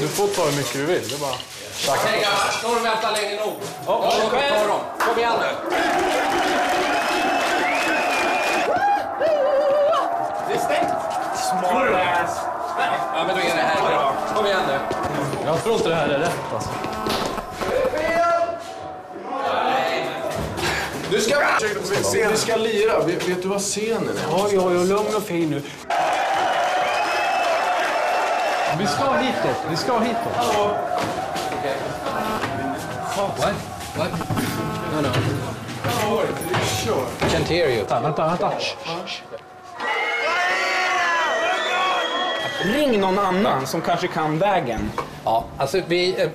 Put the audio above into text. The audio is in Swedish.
Du får ta hur mycket du vill. Det är bara... Hej grabbar, står och väntar länge nog. Åker och tar dem. Kom igen nu. Det är stängt. Smart ass. Ja, men då är det här bra. Kom igen nu. Jag tror inte det här är rätt alltså. Du ska... Vi, vi ska lira. Vet, vet du vad scenen är? Ja, ja, ja, lugn och fin nu. Vi ska hitåt. Vi ska hitåt. What? What? No, no. Can't hear you. Vänta, vänta. vänta. Ring någon annan som kanske kan vägen. Ja, alltså vi... eh,